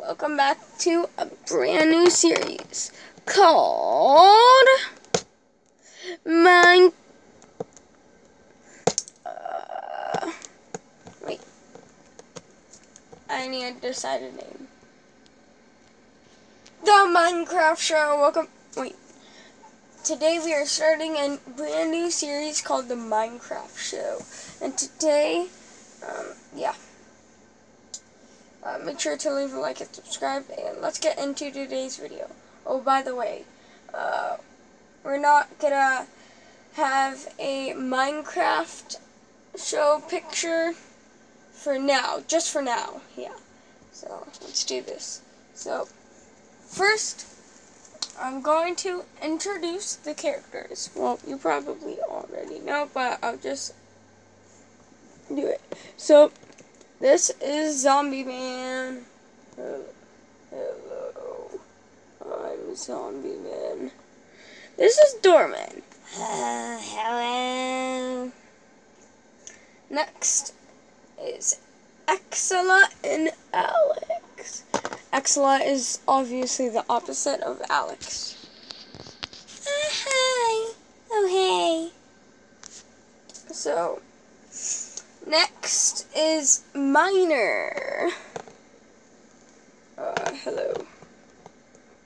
welcome back to a brand new series called Mine. Uh, wait, I need to decide a name. The Minecraft Show. Welcome. Wait. Today we are starting a brand new series called The Minecraft Show. And today, um, yeah. Uh, make sure to leave a like and subscribe, and let's get into today's video. Oh, by the way, uh, we're not gonna have a Minecraft show picture for now, just for now, yeah. So, let's do this. So, first, I'm going to introduce the characters. Well, you probably already know, but I'll just do it. So, this is Zombie Man. Hello. I'm Zombie Man. This is Doorman. Uh, hello. Next is Exela and Alex. Exela is obviously the opposite of Alex. Uh, hi. Oh, hey. So, next is Miner. Uh, hello.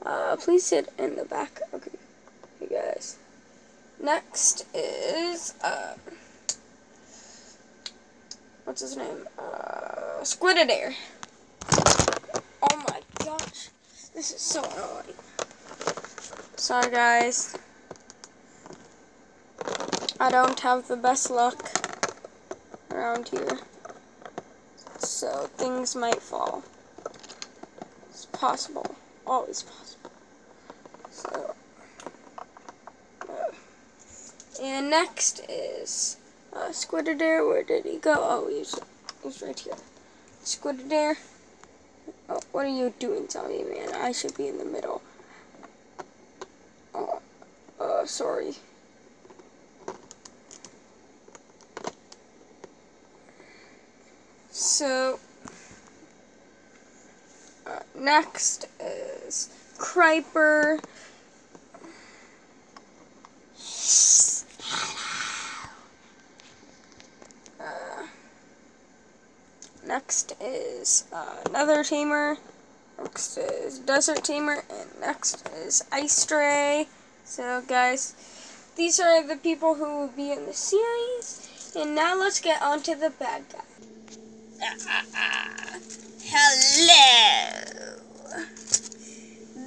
Uh, please sit in the back. Okay. Hey guys. Next is, uh, what's his name? Uh, Squidadair. Oh my gosh. This is so annoying. Sorry guys. I don't have the best luck around here. So things might fall. It's possible. Always possible. So. Uh, and next is uh. Where did he go? Oh, he's, he's right here. Squidadair. Oh, what are you doing, zombie man? I should be in the middle. Oh, uh, sorry. So, uh, next is Creeper. Uh, next is uh, another tamer. Next is Desert Tamer, and next is Ice Stray. So, guys, these are the people who will be in the series. And now let's get on to the bad guy. Hello.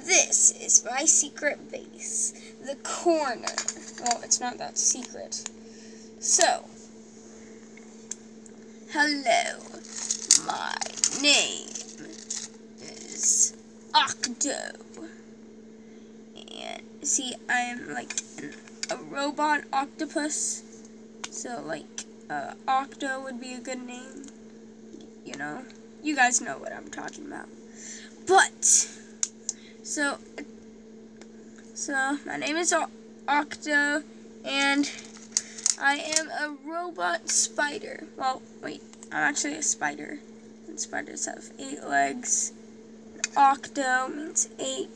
This is my secret base, the corner. Well, it's not that secret. So, hello. My name is Octo. And see, I am like a robot octopus. So, like, uh, Octo would be a good name. Know, you guys know what I'm talking about. But, so, so my name is Octo, and I am a robot spider. Well, wait, I'm actually a spider. And spiders have eight legs. Octo means eight.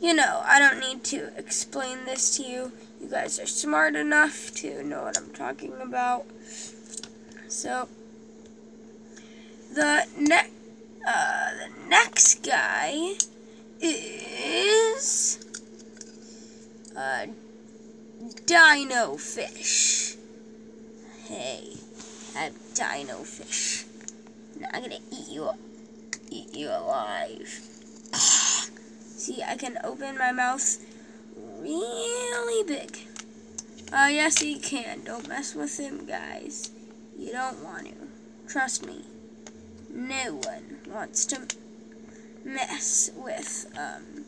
You know, I don't need to explain this to you. You guys are smart enough to know what I'm talking about. So, the next uh, the next guy is uh, Dino Fish. Hey, I'm Dino Fish. Now I'm gonna eat you, eat you alive. See, I can open my mouth really big. Uh, yes, he can. Don't mess with him, guys. You don't want to. Trust me. No one wants to mess with, um,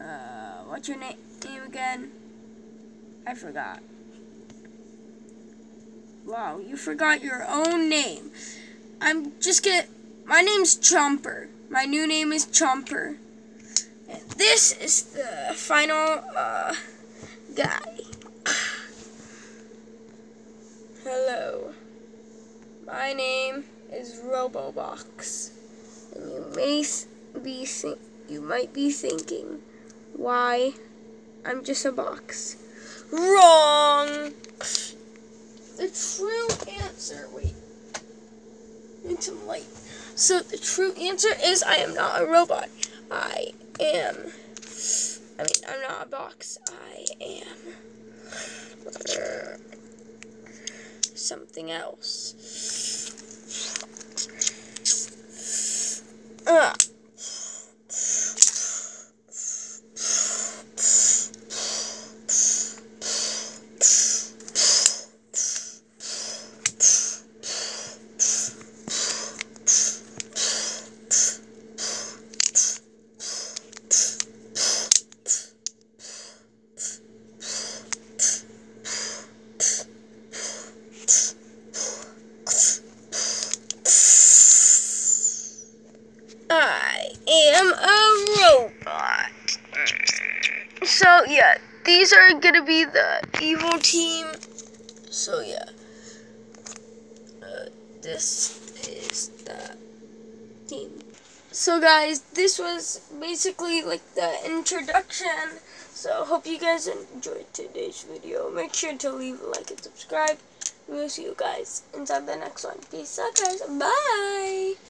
uh, what's your name again? I forgot. Wow, you forgot your own name. I'm just get. My name's Chomper. My new name is Chomper. And this is the final uh, guy. Hello. My name is Robobox, and you may be think you might be thinking, why? I'm just a box. Wrong. The true answer. Wait. Need some light. So the true answer is I am not a robot. I am. I mean, I'm not a box. I am something else. Uh. I am a robot. So yeah, these are gonna be the evil team. So yeah, uh, this is the team. So guys, this was basically like the introduction. So hope you guys enjoyed today's video. Make sure to leave a like and subscribe. We'll see you guys inside the next one. Peace out guys. Bye.